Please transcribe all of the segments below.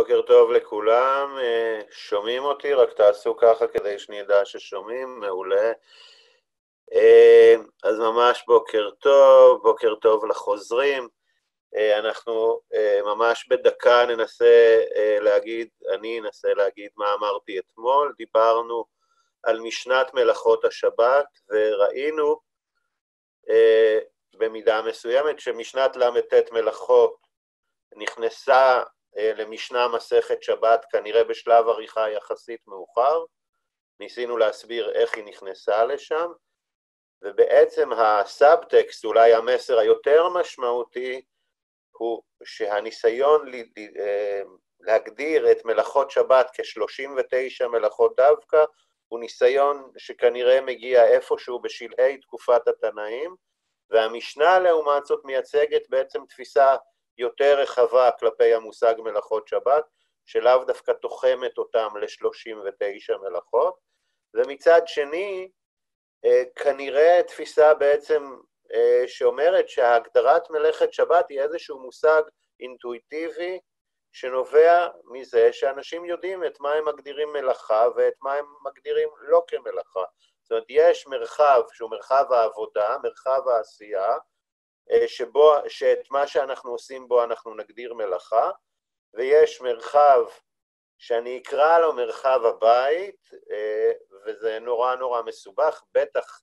בוקר טוב לכולם, אה, שומעים אותי? רק תעשו ככה כדי שאני אדע ששומעים, מעולה. אה, אז ממש בוקר טוב, בוקר טוב לחוזרים. אה, אנחנו ממש בדקה ננסה להגיד, אני אנסה להגיד מה אמרתי אתמול. דיברנו על משנת מלאכות השבת, וראינו במידה מסוימת שמשנת ל"ט מלאכות נכנסה למשנה מסכת שבת, כנראה בשלב עריכה יחסית מאוחר. ניסינו להסביר איך היא נכנסה לשם, ובעצם הסאבטקסט, אולי המסר היותר משמעותי, הוא שהניסיון אה, להגדיר את מלאכות שבת כ-39 מלאכות דווקא, הוא ניסיון שכנראה מגיע איפשהו בשלהי תקופת התנאים, והמשנה לעומת זאת מייצגת בעצם תפיסה יותר רחבה כלפי המושג מלאכות שבת, שלאו דווקא תוחמת אותם ל-39 מלאכות, ומצד שני, אה, כנראה תפיסה בעצם אה, שאומרת שהגדרת מלאכת שבת היא איזשהו מושג אינטואיטיבי שנובע מזה שאנשים יודעים את מה הם מגדירים מלאכה ואת מה הם מגדירים לא כמלאכה. זאת אומרת, יש מרחב שהוא מרחב העבודה, מרחב העשייה, שבו, שאת מה שאנחנו עושים בו אנחנו נגדיר מלאכה, ויש מרחב שאני אקרא לו מרחב הבית, אה, וזה נורא נורא מסובך, בטח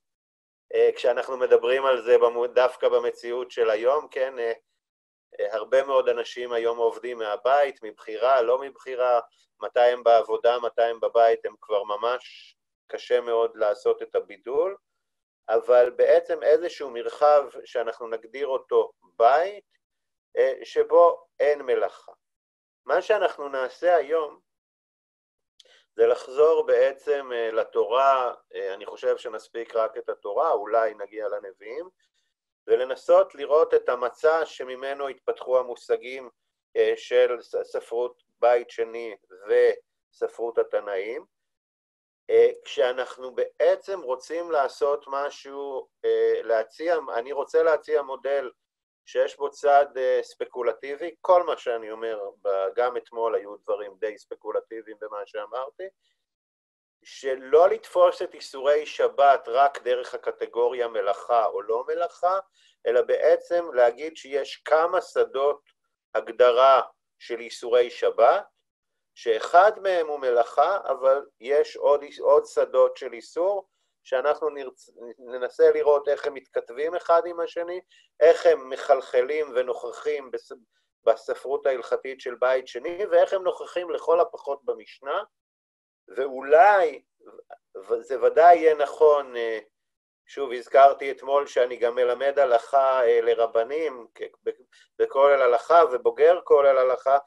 אה, כשאנחנו מדברים על זה דווקא במציאות של היום, כן, הרבה מאוד אנשים היום עובדים מהבית, מבחירה, לא מבחירה, מתי הם בעבודה, מתי הם בבית, הם כבר ממש קשה מאוד לעשות את הבידול. אבל בעצם איזשהו מרחב שאנחנו נגדיר אותו בית, אה, שבו אין מלאכה. מה שאנחנו נעשה היום זה לחזור בעצם אה, לתורה, אה, אני חושב שנספיק רק את התורה, אולי נגיע לנביאים, ולנסות לראות את המצע שממנו התפתחו המושגים של ספרות בית שני וספרות התנאים. אה, כשאנחנו בעצם רוצים לעשות משהו, אה, להציע, אני רוצה להציע מודל שיש בו צד אה, ספקולטיבי, כל מה שאני אומר, גם אתמול היו דברים די ספקולטיביים במה שאמרתי, שלא לתפוס את איסורי שבת רק דרך הקטגוריה מלאכה או לא מלאכה, אלא בעצם להגיד שיש כמה שדות הגדרה של איסורי שבת, שאחד מהם הוא מלאכה, אבל יש עוד, עוד שדות של איסור, שאנחנו נרצ... ננסה לראות איך הם מתכתבים אחד עם השני, איך הם מחלחלים ונוכחים בס... בספרות ההלכתית של בית שני, ואיך הם נוכחים לכל הפחות במשנה, ואולי, זה ודאי יהיה נכון, אה, שוב, הזכרתי אתמול שאני גם מלמד הלכה אה, לרבנים, בכולל הלכה ובוגר כולל הלכה,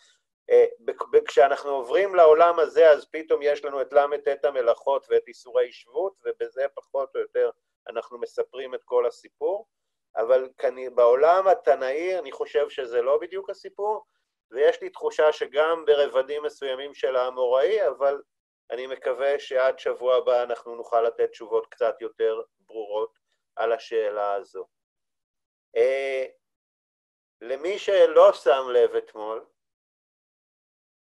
כשאנחנו עוברים לעולם הזה, אז פתאום יש לנו את ל"ט המלאכות ואת איסורי שבות, ובזה פחות או יותר אנחנו מספרים את כל הסיפור, אבל בעולם התנאי אני חושב שזה לא בדיוק הסיפור, ויש לי תחושה שגם ברבדים מסוימים של האמוראי, אבל אני מקווה שעד שבוע הבא אנחנו נוכל לתת תשובות קצת יותר ברורות על השאלה הזו. אה, למי שלא שם לב אתמול,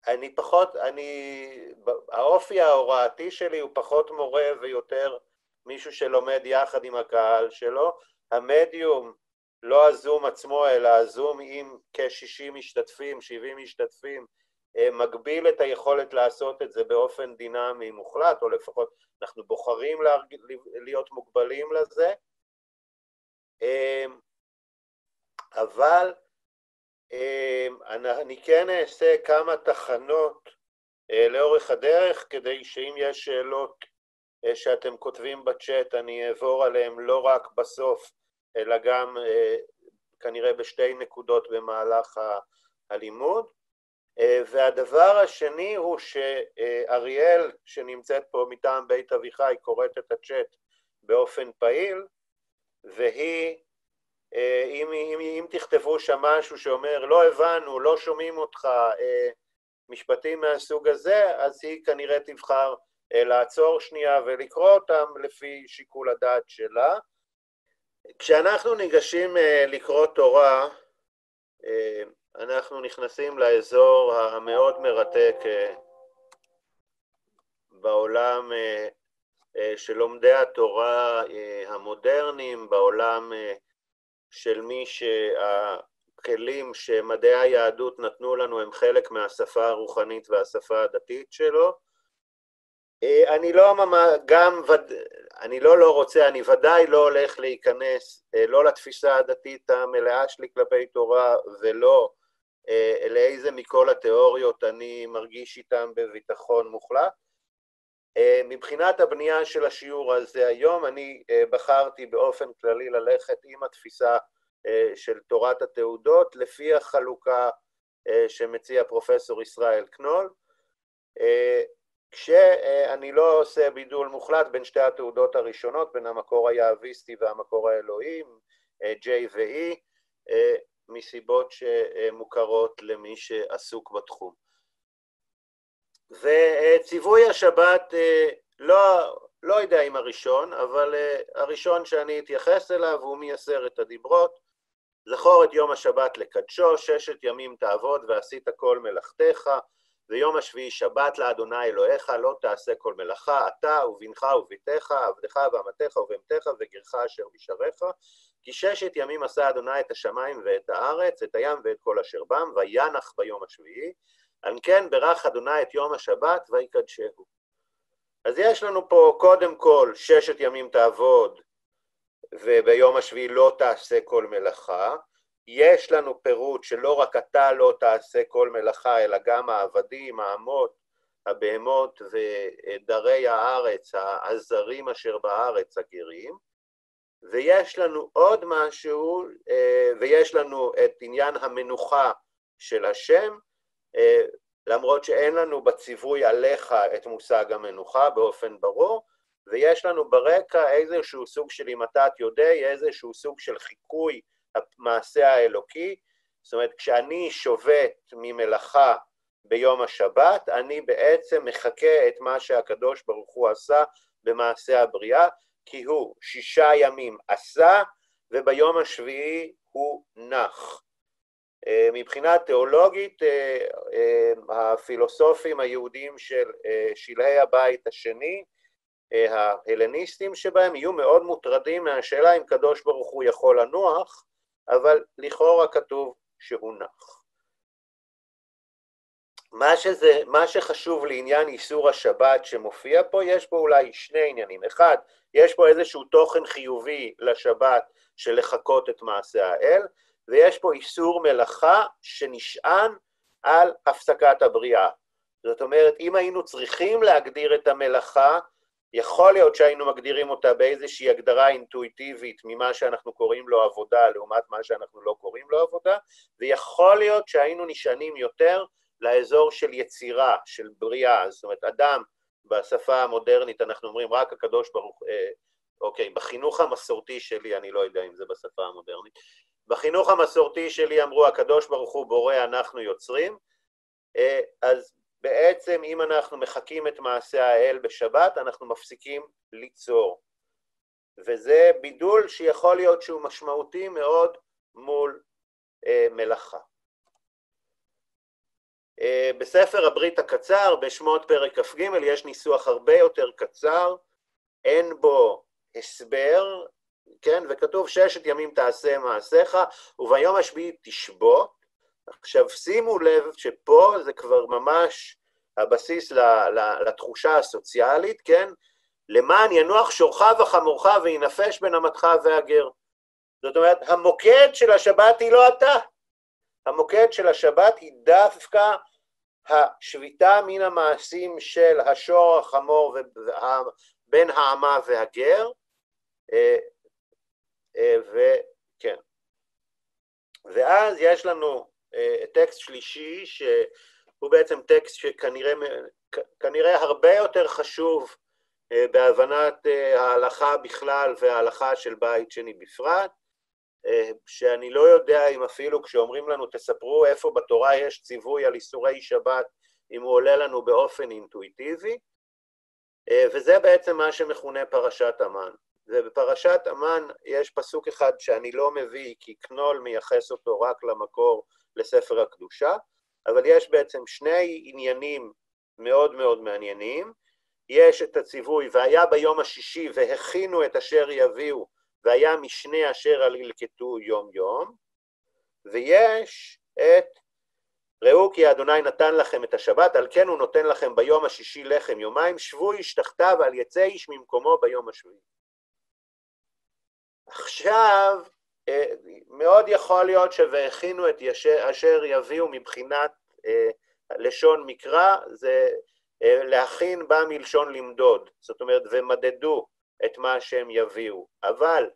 אני פחות, אני, האופי ההוראתי שלי הוא פחות מורה ויותר מישהו שלומד יחד עם הקהל שלו. המדיום, לא הזום עצמו, אלא הזום עם כ-60 משתתפים, 70 משתתפים, אה, מגביל את היכולת לעשות את זה באופן דינמי מוחלט, או לפחות אנחנו בוחרים להיות מוגבלים לזה. אה, אבל אני כן אעשה כמה תחנות אה, לאורך הדרך, כדי שאם יש שאלות אה, שאתם כותבים בצ'אט, אני אעבור עליהן לא רק בסוף, אלא גם אה, כנראה בשתי נקודות במהלך הלימוד. והדבר השני הוא שאריאל, שנמצאת פה מטעם בית אביחי, קוראת את הצ'אט באופן פעיל, והיא אם, אם, אם תכתבו שם משהו שאומר לא הבנו, לא שומעים אותך, אה, משפטים מהסוג הזה, אז היא כנראה תבחר אה, לעצור שנייה ולקרוא אותם לפי שיקול הדעת שלה. כשאנחנו ניגשים לקרוא תורה, אנחנו נכנסים לאזור המאוד מרתק בעולם של לומדי התורה המודרניים, בעולם של מי שהכלים שמדעי היהדות נתנו לנו הם חלק מהשפה הרוחנית והשפה הדתית שלו. אני לא ממש, גם, אני לא לא רוצה, אני ודאי לא הולך להיכנס לא לתפיסה הדתית המלאה שלי כלפי תורה ולא לאיזה מכל התיאוריות אני מרגיש איתם בביטחון מוחלט. מבחינת הבנייה של השיעור הזה היום, אני בחרתי באופן כללי ללכת עם התפיסה של תורת התעודות, לפי החלוקה שמציע פרופסור ישראל קנול, כשאני לא עושה בידול מוחלט בין שתי התעודות הראשונות, בין המקור היהביסטי והמקור האלוהי, J ו-E, מסיבות שמוכרות למי שעסוק בתחום. וציווי השבת, לא, לא יודע אם הראשון, אבל הראשון שאני אתייחס אליו הוא מעשרת הדיברות, זכור את יום השבת לקדשו, ששת ימים תעבוד ועשית כל מלאכתך, ויום השביעי שבת לאדוני אלוהיך, לא תעשה כל מלאכה, אתה ובנך וביתך, עבדך ואמתך ובהמתך וגרך אשר בשעריך, כי ששת ימים עשה אדוני את השמיים ואת הארץ, את הים ואת כל אשר בם, וינח ביום השביעי, על כן ברך אדוני את יום השבת ויקדשהו. אז יש לנו פה קודם כל ששת ימים תעבוד, וביום השביעי לא תעשה כל מלאכה. יש לנו פירוט שלא רק אתה לא תעשה כל מלאכה, אלא גם העבדים, האמות, הבהמות ודרי הארץ, הזרים אשר בארץ, הגרים. ויש לנו עוד משהו, ויש לנו את עניין המנוחה של השם, למרות שאין לנו בציווי עליך את מושג המנוחה באופן ברור, ויש לנו ברקע איזשהו סוג של אם אתה יודע, איזשהו סוג של חיקוי המעשה האלוקי, זאת אומרת, כשאני שובת ממלאכה ביום השבת, אני בעצם מחכה את מה שהקדוש ברוך הוא עשה במעשה הבריאה, כי הוא שישה ימים עשה, וביום השביעי הוא נח. מבחינה תיאולוגית, הפילוסופים היהודים של שלהי הבית השני, ההלניסטים שבהם, יהיו מאוד מוטרדים מהשאלה אם קדוש ברוך הוא יכול לנוח, אבל לכאורה כתוב שהוא נח. מה, שזה, מה שחשוב לעניין איסור השבת שמופיע פה, יש פה אולי שני עניינים. אחד, יש פה איזשהו תוכן חיובי לשבת של לחקות את מעשה האל, ויש פה איסור מלאכה שנשען על הפסקת הבריאה. זאת אומרת, אם היינו צריכים להגדיר את המלאכה, יכול להיות שהיינו מגדירים אותה באיזושהי הגדרה אינטואיטיבית ממה שאנחנו קוראים לו עבודה לעומת מה שאנחנו לא קוראים לו עבודה, ויכול להיות שהיינו נשענים יותר לאזור של יצירה, של בריאה, זאת אומרת, אדם, בשפה המודרנית אנחנו אומרים רק הקדוש ברוך, אה, אוקיי, בחינוך המסורתי שלי, אני לא יודע אם זה בשפה המודרנית, בחינוך המסורתי שלי אמרו הקדוש ברוך הוא בורא, אנחנו יוצרים, אה, אז בעצם אם אנחנו מחקים את מעשה האל בשבת, אנחנו מפסיקים ליצור. וזה בידול שיכול להיות שהוא משמעותי מאוד מול אה, מלאכה. אה, בספר הברית הקצר, בשמות פרק כ"ג, יש ניסוח הרבה יותר קצר, אין בו הסבר, כן, וכתוב ששת ימים תעשה מעשיך, וביום השביעי תשבות. עכשיו שימו לב שפה זה כבר ממש הבסיס לתחושה הסוציאלית, כן? למען ינוח שורך וחמורך וינפש בין אמתך והגר. זאת אומרת, המוקד של השבת היא לא אתה. המוקד של השבת היא דווקא השביתה מן המעשים של השור, החמור, בין האמה והגר, אה, וכן. ואז יש לנו אה, טקסט שלישי, שהוא בעצם טקסט שכנראה הרבה יותר חשוב בהבנת ההלכה בכלל וההלכה של בית שני בפרט, שאני לא יודע אם אפילו כשאומרים לנו תספרו איפה בתורה יש ציווי על איסורי שבת, אם הוא עולה לנו באופן אינטואיטיבי, וזה בעצם מה שמכונה פרשת המן. ובפרשת המן יש פסוק אחד שאני לא מביא, כי קנול מייחס אותו רק למקור לספר הקדושה, אבל יש בעצם שני עניינים מאוד מאוד מעניינים. יש את הציווי, והיה ביום השישי והכינו את אשר יביאו, והיה משנה אשר על ילקטו יום יום, ויש את ראו כי אדוני נתן לכם את השבת, על כן הוא נותן לכם ביום השישי לחם יומיים, שבו איש תחתיו, על יצא איש ממקומו ביום השביעי. עכשיו, אה, מאוד יכול להיות ש"והכינו את אשר יביאו" מבחינת אה, לשון מקרא, זה אה, להכין בא מלשון למדוד, זאת אומרת, ומדדו את מה שהם יביאו. אבל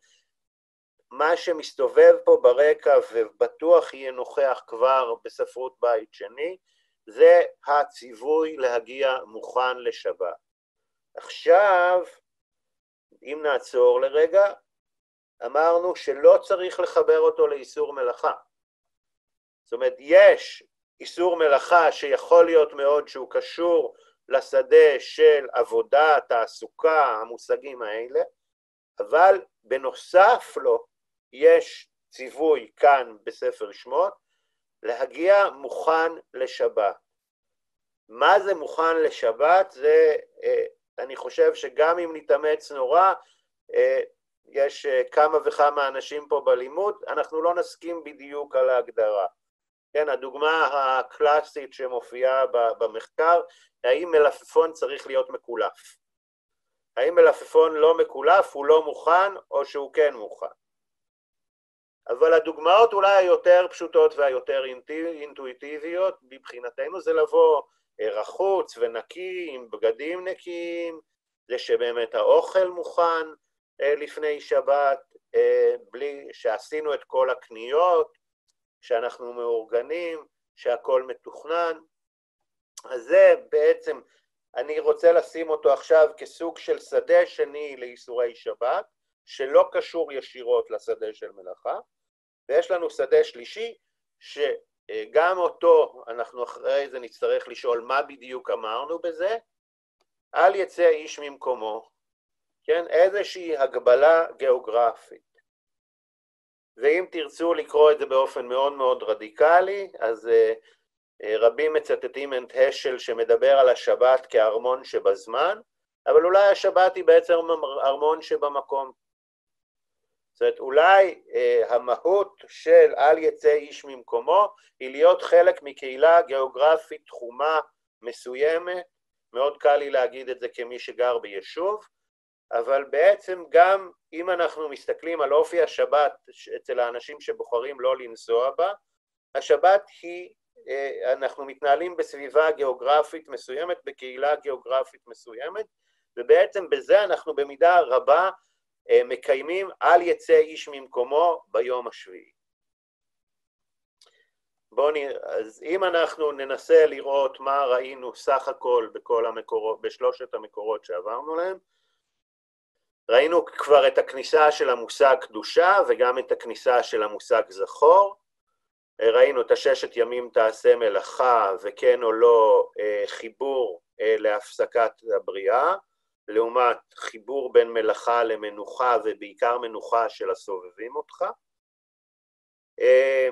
מה שמסתובב פה ברקע ובטוח יהיה נוכח כבר בספרות בית שני, זה הציווי להגיע מוכן לשבת. עכשיו, אם נעצור לרגע, אמרנו שלא צריך לחבר אותו לאיסור מלאכה. זאת אומרת, יש איסור מלאכה שיכול להיות מאוד שהוא קשור לשדה של עבודה, תעסוקה, המושגים האלה, אבל בנוסף לו יש ציווי כאן בספר שמות, להגיע מוכן לשבת. מה זה מוכן לשבת? זה, אה, אני חושב שגם אם נתאמץ נורא, אה, יש אה, כמה וכמה אנשים פה בלימוד, אנחנו לא נסכים בדיוק על ההגדרה. כן, הדוגמה הקלאסית שמופיעה במחקר, האם מלפפון צריך להיות מקולף? האם מלפפון לא מקולף, הוא לא מוכן, או שהוא כן מוכן? אבל הדוגמאות אולי היותר פשוטות והיותר אינטואיטיביות מבחינתנו זה לבוא אה, רחוץ ונקי, עם בגדים נקיים, זה שבאמת האוכל מוכן לפני שבת, אה, בלי שעשינו את כל הקניות, שאנחנו מאורגנים, שהכל מתוכנן. אז זה בעצם, אני רוצה לשים אותו עכשיו כסוג של שדה שני לאיסורי שבת, שלא קשור ישירות לשדה של מלאכה, ויש לנו שדה שלישי, שגם אותו אנחנו אחרי זה נצטרך לשאול מה בדיוק אמרנו בזה, אל יצא איש ממקומו, כן? איזושהי הגבלה גיאוגרפית. ואם תרצו לקרוא את זה באופן מאוד מאוד רדיקלי, אז uh, uh, רבים מצטטים את השל שמדבר על השבת כארמון שבזמן, אבל אולי השבת היא בעצם ארמון שבמקום. זאת אומרת, אולי אה, המהות של אל יצא איש ממקומו היא להיות חלק מקהילה גיאוגרפית תחומה מסוימת, מאוד קל לי להגיד את זה כמי שגר ביישוב, אבל בעצם גם אם אנחנו מסתכלים על אופי השבת אצל האנשים שבוחרים לא לנסוע בה, השבת היא, אה, אנחנו מתנהלים בסביבה גיאוגרפית מסוימת, בקהילה גיאוגרפית מסוימת, ובעצם בזה אנחנו במידה רבה אה, מקיימים אל יצא איש ממקומו ביום השביעי. בואו נראה, אז אם אנחנו ננסה לראות מה ראינו סך הכל בכל המקורות, בשלושת המקורות שעברנו להם, ראינו כבר את הכניסה של המושג קדושה וגם את הכניסה של המושג זכור. אה, ראינו את הששת ימים תעשה מלאכה וכן או לא אה, חיבור להפסקת הבריאה. לעומת חיבור בין מלאכה למנוחה ובעיקר מנוחה של הסובבים אותך. אה,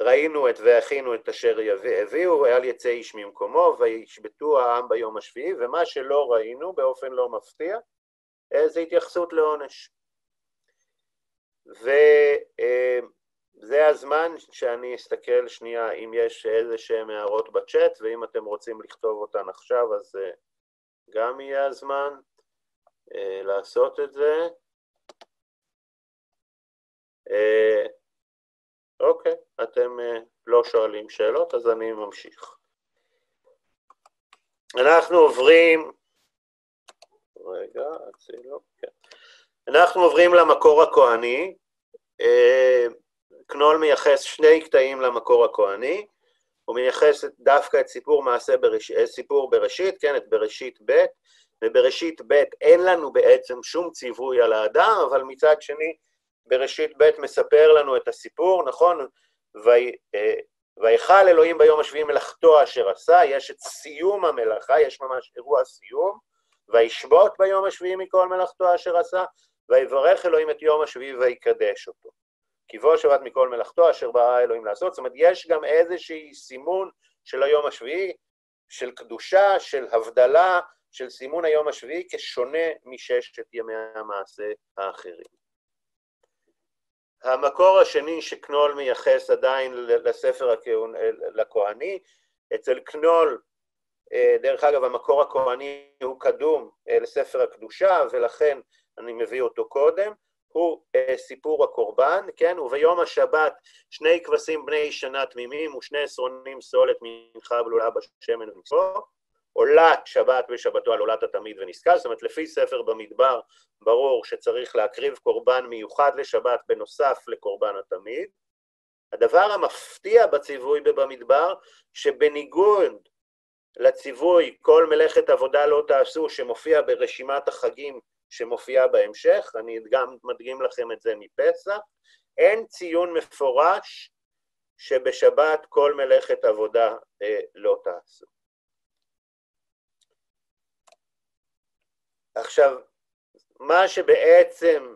ראינו את והכינו את אשר הביאו, אל יצא איש ממקומו, וישבתו העם ביום השביעי, ומה שלא ראינו באופן לא מפתיע, אה, זה התייחסות לעונש. וזה אה, הזמן שאני אסתכל שנייה אם יש איזה שהן הערות בצ'אט, ואם אתם רוצים לכתוב אותן עכשיו, אז גם יהיה הזמן. אה, לעשות את זה. אה, אוקיי, אתם אה, לא שואלים שאלות, אז אני ממשיך. אנחנו עוברים, רגע, אצילו, כן. אנחנו עוברים למקור הכהני. קנול מייחס שני קטעים למקור הכהני, הוא מייחס דווקא את סיפור מעשה בראשית, סיפור בראשית, כן, את בראשית ב', ובראשית ב' אין לנו בעצם שום ציווי על האדם, אבל מצד שני, בראשית ב' מספר לנו את הסיפור, נכון? אה, ויכל אלוהים ביום השביעי מלאכתו אשר עשה, יש את סיום המלאכה, יש ממש אירוע סיום, וישבות ביום השביעי מכל מלאכתו אשר עשה, ויברך אלוהים את יום השביעי ויקדש אותו. כי בוא שבת מכל מלאכתו אשר ברא אלוהים לעשות. זאת אומרת, יש גם איזשהי סימון של היום השביעי, של קדושה, של הבדלה, של סימון היום השביעי כשונה מששת ימי המעשה האחרים. המקור השני שקנול מייחס עדיין לספר לכהני, אצל קנול, דרך אגב, המקור הכהני הוא קדום אה, לספר הקדושה, ולכן אני מביא אותו קודם, הוא אה, סיפור הקורבן, כן? וביום השבת שני כבשים בני שנה תמימים ושני עשרונים סולת מנחה בלולה בשמן ומצוו, עולת שבת בשבתו על עולת התמיד ונזכר, זאת אומרת לפי ספר במדבר ברור שצריך להקריב קורבן מיוחד לשבת בנוסף לקורבן התמיד. הדבר המפתיע בציווי במדבר, שבניגוד לציווי כל מלאכת עבודה לא תעשו, שמופיע ברשימת החגים שמופיעה בהמשך, אני גם מדגים לכם את זה מפסח, אין ציון מפורש שבשבת כל מלאכת עבודה אה, לא תעשו. עכשיו, מה שבעצם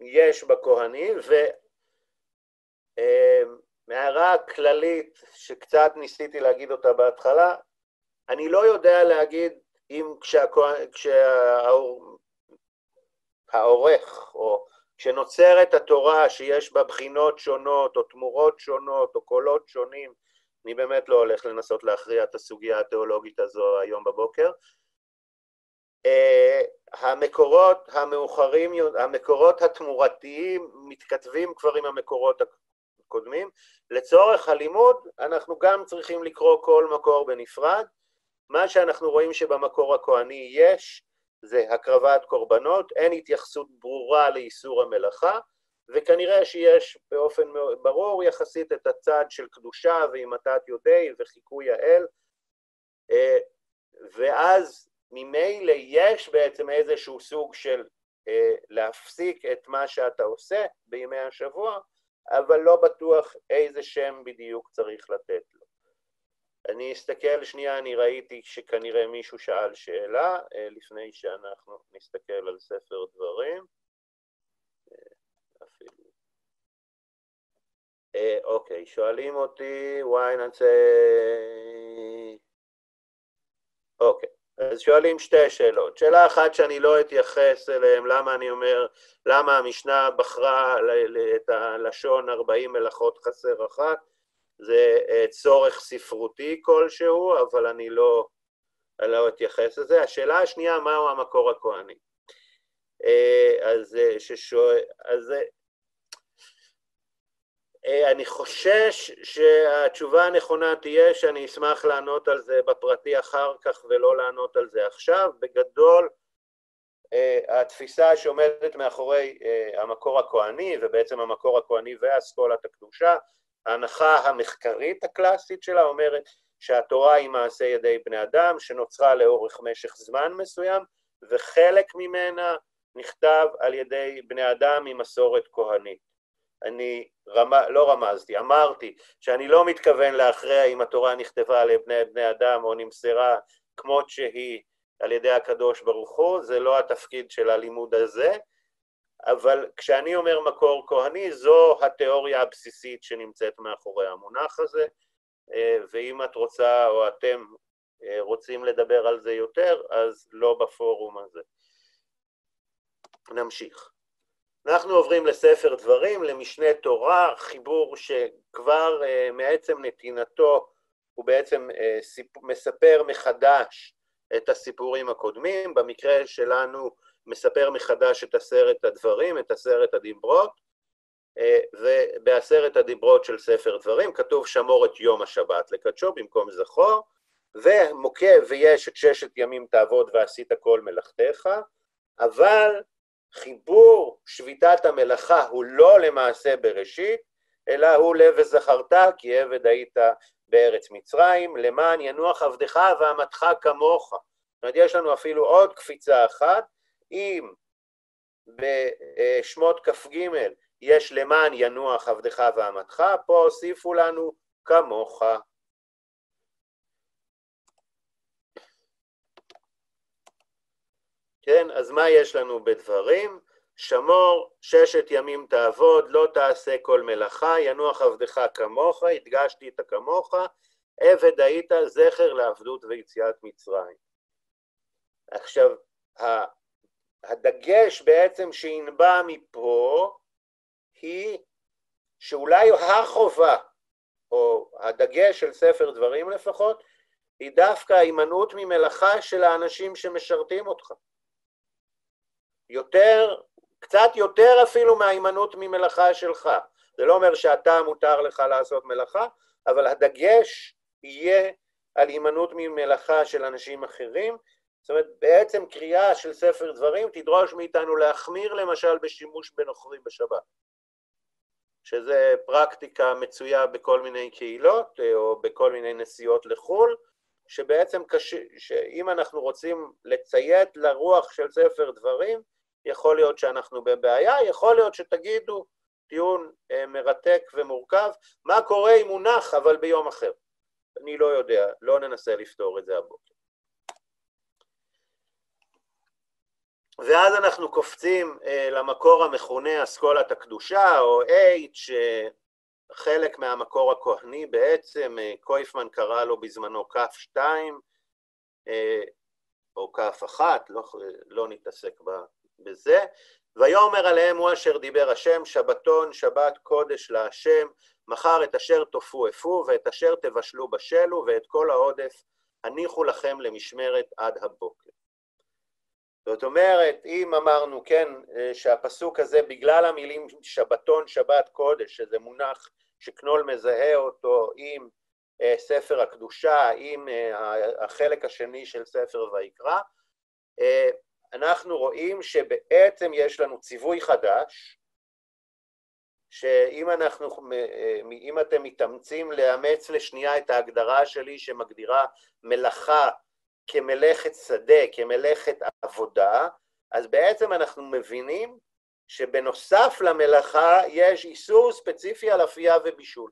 יש בכהנים, ומערה כללית שקצת ניסיתי להגיד אותה בהתחלה, אני לא יודע להגיד אם כשהעורך, או כשנוצרת התורה שיש בה בחינות שונות, או תמורות שונות, או קולות שונים, אני באמת לא הולך לנסות להכריע את הסוגיה התיאולוגית הזו היום בבוקר, אה, המקורות המאוחרים, המקורות התמורתיים מתכתבים כבר עם המקורות הקודמים. לצורך הלימוד אנחנו גם צריכים לקרוא כל מקור בנפרד. מה שאנחנו רואים שבמקור הכהני יש זה הקרבת קורבנות, אין התייחסות ברורה לאיסור המלאכה, וכנראה שיש באופן ברור יחסית את הצד של קדושה והמתת יודי וחיקוי האל, אה, ואז ממילא יש בעצם איזשהו סוג של אה, להפסיק את מה שאתה עושה בימי השבוע, אבל לא בטוח איזה שם בדיוק צריך לתת לו. אני אסתכל שנייה, אני ראיתי שכנראה מישהו שאל שאלה אה, לפני שאנחנו נסתכל על ספר דברים. אה. אה, אוקיי, שואלים אותי, not say... אוקיי. אז שואלים שתי שאלות. שאלה אחת שאני לא אתייחס אליהן, למה אני אומר, למה המשנה בחרה את הלשון 40 מלאכות חסר אחת, זה אה, צורך ספרותי כלשהו, אבל אני לא, אני לא אתייחס לזה. השאלה השנייה, מהו המקור הכהני? אה, אז, אה, ששואל, אז אני חושש שהתשובה הנכונה תהיה שאני אשמח לענות על זה בפרטי אחר כך ולא לענות על זה עכשיו. בגדול, התפיסה שעומדת מאחורי המקור הכהני, ובעצם המקור הכהני ואסכולת הקדושה, ההנחה המחקרית הקלאסית שלה אומרת שהתורה היא מעשה ידי בני אדם שנוצרה לאורך משך זמן מסוים, וחלק ממנה נכתב על ידי בני אדם ממסורת כהנית. אני רמ... לא רמזתי, אמרתי שאני לא מתכוון להכריע אם התורה נכתבה על בני בני אדם או נמסרה כמות שהיא על ידי הקדוש ברוך הוא, זה לא התפקיד של הלימוד הזה, אבל כשאני אומר מקור כהני, זו התיאוריה הבסיסית שנמצאת מאחורי המונח הזה, אה, ואם את רוצה או אתם אה, רוצים לדבר על זה יותר, אז לא בפורום הזה. נמשיך. אנחנו עוברים לספר דברים, למשנה תורה, חיבור שכבר uh, מעצם נתינתו הוא בעצם מספר מחדש את הסיפורים הקודמים, במקרה שלנו מספר מחדש את עשרת הדברים, את עשרת הדיברות, uh, ובעשרת הדיברות של ספר דברים כתוב שמור את יום השבת לקדשו במקום זכור, ומוקע ויש את ששת ימים תעבוד ועשית כל מלאכתך, אבל חיבור שביתת המלאכה הוא לא למעשה בראשית, אלא הוא לב וזכרת, כי עבד היית בארץ מצרים, למען ינוח עבדך ואמתך כמוך. זאת אומרת, יש לנו אפילו עוד קפיצה אחת, אם בשמות כ"ג יש למען ינוח עבדך ואמתך, פה הוסיפו לנו כמוך. כן, אז מה יש לנו בדברים? שמור ששת ימים תעבוד, לא תעשה כל מלאכה, ינוח עבדך כמוך, הדגשתי את הכמוך, עבד היית זכר לעבדות ויציאת מצרים. עכשיו, הדגש בעצם שינבע מפה היא שאולי החובה, או הדגש של ספר דברים לפחות, היא דווקא ההימנעות ממלאכה של האנשים שמשרתים אותך. יותר, קצת יותר אפילו מההימנעות ממלאכה שלך. זה לא אומר שאתה מותר לך לעשות מלאכה, אבל הדגש יהיה על הימנעות ממלאכה של אנשים אחרים. זאת אומרת, בעצם קריאה של ספר דברים תדרוש מאיתנו להחמיר למשל בשימוש בנוכרי בשבת. שזה פרקטיקה מצויה בכל מיני קהילות אה, או בכל מיני נסיעות לחו"ל, שבעצם קשה, שאם אנחנו רוצים לציית לרוח של ספר דברים, יכול להיות שאנחנו בבעיה, יכול להיות שתגידו טיעון אה, מרתק ומורכב, מה קורה אם הוא נח אבל ביום אחר? אני לא יודע, לא ננסה לפתור את זה הבוקר. ואז אנחנו קופצים אה, למקור המכונה אסכולת הקדושה, או H, חלק מהמקור הכהני בעצם, אה, קויפמן קרא לו בזמנו כף שתיים, אה, או כף אחת, לא, לא נתעסק בזה. ויאמר עליהם הוא אשר דיבר השם, שבתון, שבת קודש להשם, מחר את אשר תופו אפו, ואת אשר תבשלו בשלו, ואת כל העודף הניחו לכם למשמרת עד הבוקר. זאת אומרת, אם אמרנו, כן, אה, שהפסוק הזה, בגלל המילים שבתון, שבת, קודש, שזה מונח שקנול מזהה אותו עם אה, ספר הקדושה, עם אה, החלק השני של ספר ויקרא, אנחנו רואים שבעצם יש לנו ציווי חדש, שאם אנחנו, אם אתם מתאמצים לאמץ לשנייה את ההגדרה שלי שמגדירה מלאכה כמלאכת שדה, כמלאכת עבודה, אז בעצם אנחנו מבינים שבנוסף למלאכה יש איסור ספציפי על אפייה ובישול.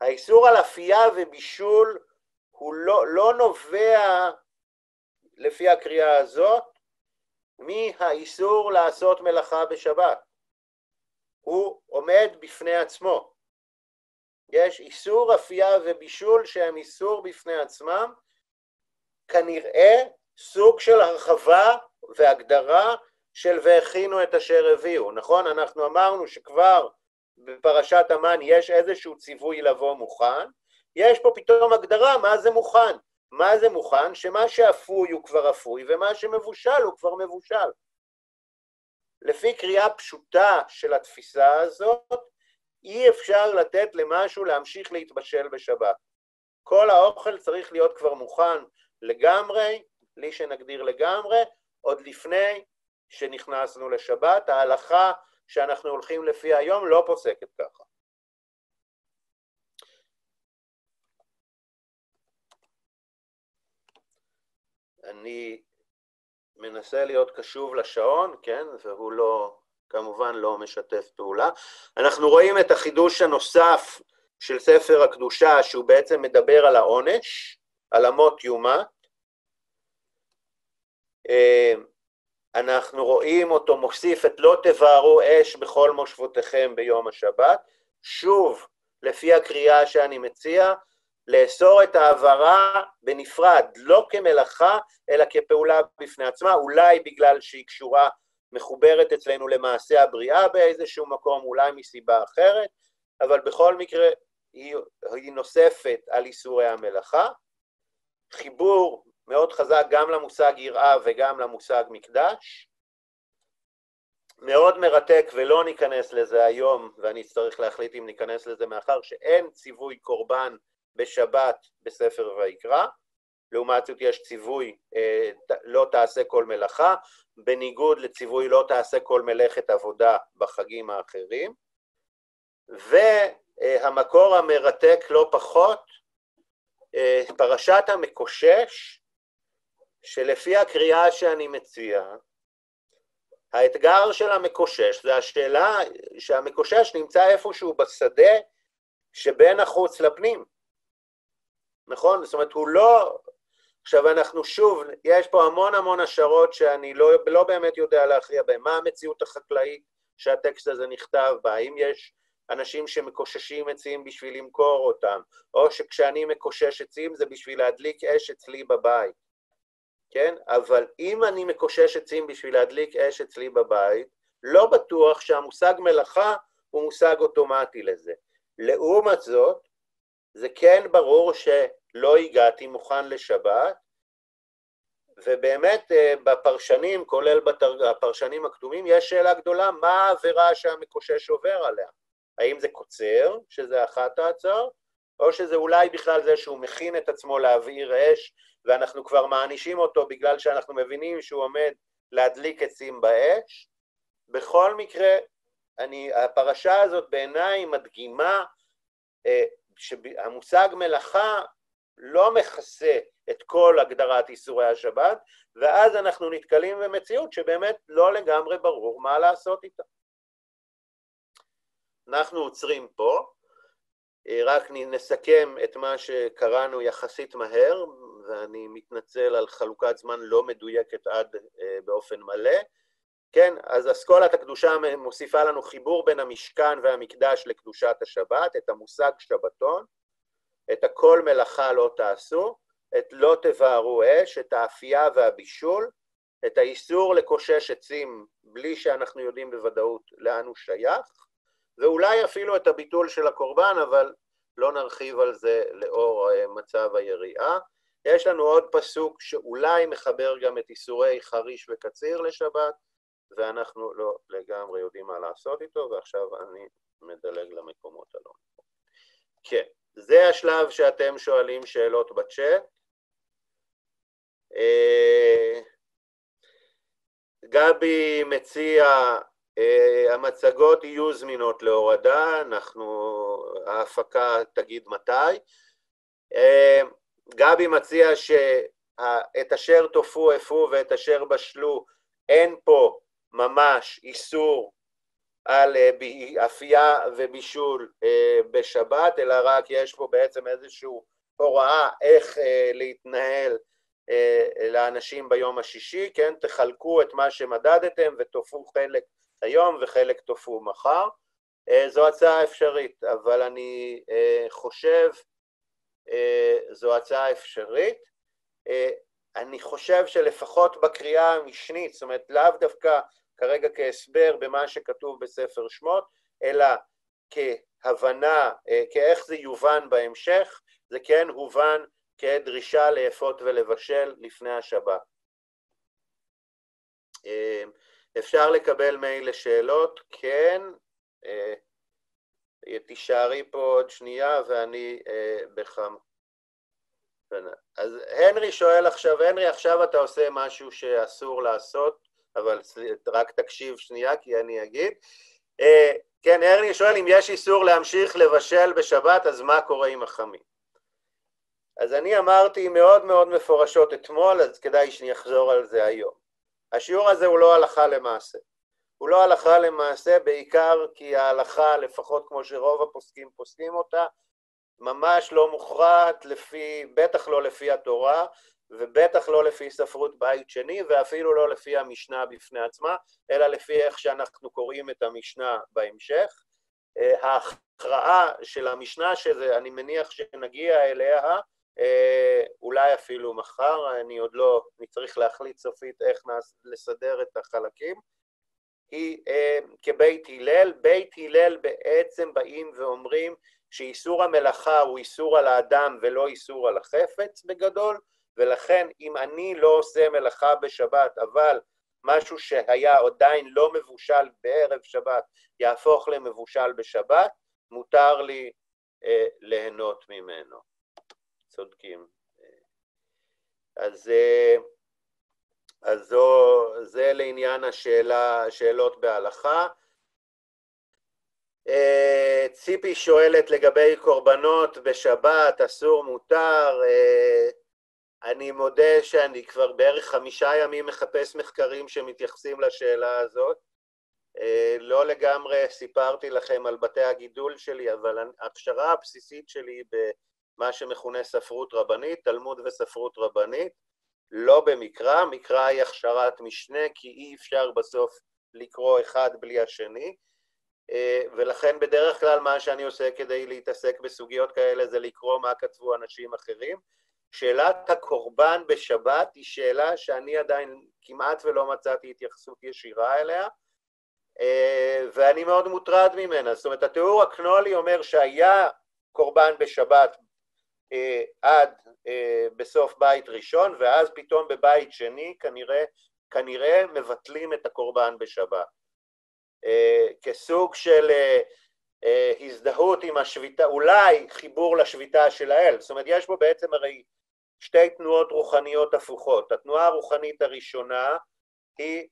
האיסור על אפייה ובישול הוא לא, לא נובע, לפי הקריאה הזאת, מהאיסור לעשות מלאכה בשבת. הוא עומד בפני עצמו. יש איסור אפייה ובישול שהם איסור בפני עצמם, כנראה סוג של הרחבה והגדרה של והכינו את אשר הביאו, נכון? אנחנו אמרנו שכבר בפרשת המן יש איזשהו ציווי לבוא מוכן, יש פה פתאום הגדרה מה זה מוכן. מה זה מוכן? שמה שאפוי הוא כבר אפוי ומה שמבושל הוא כבר מבושל. לפי קריאה פשוטה של התפיסה הזאת, אי אפשר לתת למשהו להמשיך להתבשל בשבת. כל האוכל צריך להיות כבר מוכן לגמרי, בלי שנגדיר לגמרי, עוד לפני שנכנסנו לשבת. ההלכה שאנחנו הולכים לפי היום לא פוסקת ככה. אני מנסה להיות קשוב לשעון, כן, והוא לא, כמובן לא משתף פעולה. אנחנו רואים את החידוש הנוסף של ספר הקדושה, שהוא בעצם מדבר על העונש, על אמות יומה. אה, אנחנו רואים אותו מוסיף את לא תבערו אש בכל מושבותיכם ביום השבת. שוב, לפי הקריאה שאני מציע, לאסור את העברה בנפרד, לא כמלאכה, אלא כפעולה בפני עצמה, אולי בגלל שהיא קשורה, מחוברת אצלנו למעשה הבריאה באיזשהו מקום, אולי מסיבה אחרת, אבל בכל מקרה היא, היא נוספת על איסורי המלאכה. חיבור מאוד חזק גם למושג יראה וגם למושג מקדש. מאוד מרתק, ולא ניכנס לזה היום, ואני אצטרך להחליט אם ניכנס לזה מאחר שאין ציווי קורבן בשבת בספר ויקרא, לעומת זאת יש ציווי אה, לא תעשה כל מלאכה, בניגוד לציווי לא תעשה כל מלאכת עבודה בחגים האחרים. והמקור המרתק לא פחות, פרשת המקושש, שלפי הקריאה שאני מציע, האתגר של המקושש זה השאלה שהמקושש נמצא איפשהו בשדה שבין החוץ לפנים. נכון? זאת אומרת, הוא לא... עכשיו אנחנו שוב, יש פה המון המון השערות שאני לא, לא באמת יודע להכריע בהן. מה המציאות החקלאית שהטקסט הזה נכתב בה? האם יש אנשים שמקוששים עצים בשביל למכור אותם, או שכשאני מקושש עצים זה בשביל להדליק אש אצלי בבית, כן? אבל אם אני מקושש עצים בשביל להדליק אש אצלי בבית, לא בטוח שהמושג מלאכה הוא מושג אוטומטי לזה. לעומת זאת, זה כן ברור שלא הגעתי מוכן לשבת, ובאמת אה, בפרשנים, כולל בפרשנים הקדומים, יש שאלה גדולה, מה העבירה שהמקושש עובר עליה? האם זה קוצר, שזה אחת ההצעות, או שזה אולי בכלל זה שהוא מכין את עצמו להבעיר אש, ואנחנו כבר מענישים אותו בגלל שאנחנו מבינים שהוא עומד להדליק עצים באש. בכל מקרה, אני, הפרשה הזאת בעיניי מדגימה אה, שהמושג מלאכה לא מכסה את כל הגדרת איסורי השבת, ואז אנחנו נתקלים במציאות שבאמת לא לגמרי ברור מה לעשות איתה. אנחנו עוצרים פה, אה, רק נסכם את מה שקראנו יחסית מהר, ואני מתנצל על חלוקת זמן לא מדויקת עד אה, באופן מלא. כן, אז אסכולת הקדושה מוסיפה לנו חיבור בין המשכן והמקדש לקדושת השבת, את המושג שבתון, את הכל מלאכה לא תעשו, את לא תבערו אש, את האפייה והבישול, את האיסור לקושש עצים בלי שאנחנו יודעים בוודאות לאן הוא שייך, ואולי אפילו את הביטול של הקורבן, אבל לא נרחיב על זה לאור אה, מצב היריעה. יש לנו עוד פסוק שאולי מחבר גם את איסורי חריש וקציר לשבת, ואנחנו לא לגמרי יודעים מה לעשות איתו, ועכשיו אני מדלג למקומות הלא כן, זה השלב שאתם שואלים שאלות בצ'אט. אה, גבי מציע, המצגות יהיו זמינות להורדה, אנחנו, ההפקה תגיד מתי. אה, גבי מציע שאת אשר תופו אפו ואת אשר בשלו, אין פה ממש איסור על אפייה ובישול בשבת, אלא רק יש פה בעצם איזושהי הוראה איך להתנהל לאנשים ביום השישי, כן? תחלקו את מה שמדדתם ותופו חלק היום וחלק תופו מחר. זו הצעה אפשרית, אבל אני חושב, זו הצעה אפשרית. אני חושב שלפחות בקריאה המשנית, זאת אומרת לאו דווקא כרגע כהסבר במה שכתוב בספר שמות, אלא כהבנה, כאיך זה יובן בהמשך, זה כן הובן כדרישה לאפות ולבשל לפני השבת. אפשר לקבל מייל לשאלות? כן. תישארי פה עוד שנייה ואני בכם... אז הנרי שואל עכשיו, הנרי, עכשיו אתה עושה משהו שאסור לעשות, אבל רק תקשיב שנייה כי אני אגיד. כן, הנרי שואל אם יש איסור להמשיך לבשל בשבת, אז מה קורה עם החמים? אז אני אמרתי מאוד מאוד מפורשות אתמול, אז כדאי שאני אחזור על זה היום. השיעור הזה הוא לא הלכה למעשה. הוא לא הלכה למעשה בעיקר כי ההלכה, לפחות כמו שרוב הפוסקים פוסקים אותה, ממש לא מוכרעת לפי, בטח לא לפי התורה, ובטח לא לפי ספרות בית שני, ואפילו לא לפי המשנה בפני עצמה, אלא לפי איך שאנחנו קוראים את המשנה בהמשך. ההכרעה של המשנה, שאני מניח שנגיע אליה, אולי אפילו מחר, אני עוד לא, אני צריך להחליט סופית איך לסדר את החלקים, היא כבית הלל. בית הלל בעצם באים ואומרים שאיסור המלאכה הוא איסור על האדם ולא איסור על החפץ בגדול, ולכן אם אני לא עושה מלאכה בשבת, אבל משהו שהיה עדיין לא מבושל בערב שבת יהפוך למבושל בשבת, מותר לי אה, ליהנות ממנו. צודקים. אז, אה, אז זו, זה לעניין השאלה, שאלות בהלכה. אה, ציפי שואלת לגבי קורבנות בשבת, אסור, מותר. אה, אני מודה שאני כבר בערך חמישה ימים מחפש מחקרים שמתייחסים לשאלה הזאת. לא לגמרי סיפרתי לכם על בתי הגידול שלי, אבל ההכשרה הבסיסית שלי מה שמכונה ספרות רבנית, תלמוד וספרות רבנית, לא במקרא, מקרא היא הכשרת משנה, כי אי אפשר בסוף לקרוא אחד בלי השני, אה, ולכן בדרך כלל מה שאני עושה כדי להתעסק בסוגיות כאלה זה לקרוא מה כתבו אנשים אחרים. שאלת הקורבן בשבת היא שאלה שאני עדיין כמעט ולא מצאתי התייחסות ישירה אליה, אה, ואני מאוד מוטרד ממנה. זאת אומרת, התיאור הקנולי אומר שהיה קורבן בשבת עד בסוף בית ראשון, ואז פתאום בבית שני כנראה, כנראה מבטלים את הקורבן בשבת. אה, כסוג של אה, אה, הזדהות עם השביתה, אולי חיבור לשביתה של האל. זאת אומרת, יש פה בעצם הרי שתי תנועות רוחניות הפוכות. התנועה הרוחנית הראשונה היא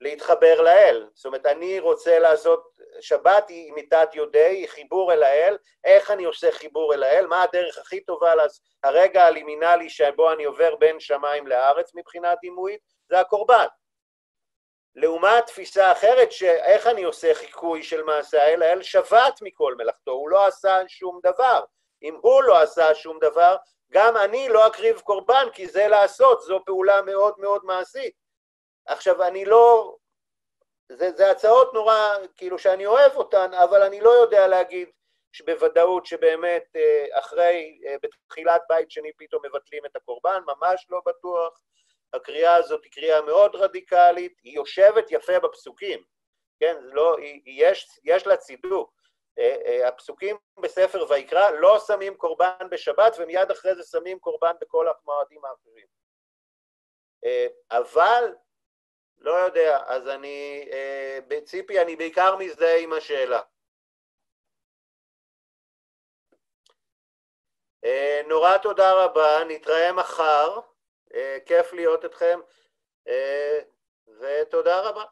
להתחבר לאל. זאת אומרת, אני רוצה לעשות, שבת היא מיתת יודעי, היא חיבור אל האל. איך אני עושה חיבור אל האל? מה הדרך הכי טובה, לעשות? הרגע הלימינלי שבו אני עובר בין שמיים לארץ מבחינה דימויית, זה הקורבן. לעומת תפיסה אחרת, שאיך אני עושה חיקוי של מעשה האל, האל שבת מכל מלאכתו, הוא לא עשה שום דבר. אם הוא לא עשה שום דבר, גם אני לא אקריב קורבן, כי זה לעשות, זו פעולה מאוד מאוד מעשית. עכשיו, אני לא... זה, זה הצעות נורא, כאילו, שאני אוהב אותן, אבל אני לא יודע להגיד בוודאות שבאמת אה, אחרי, אה, בתחילת בית שני פתאום מבטלים את הקורבן, ממש לא בטוח. הקריאה הזאת היא קריאה מאוד רדיקלית, היא יושבת יפה בפסוקים, כן, לא, היא, יש, יש לה צידוק. אה, הפסוקים בספר ויקרא לא שמים קורבן בשבת ומיד אחרי זה שמים קורבן בכל המועדים האחרים. אבל, לא יודע, אז אני, ציפי, אני בעיקר מזדהה עם השאלה. נורא תודה רבה, נתראה מחר. כיף להיות אתכם, ותודה רבה.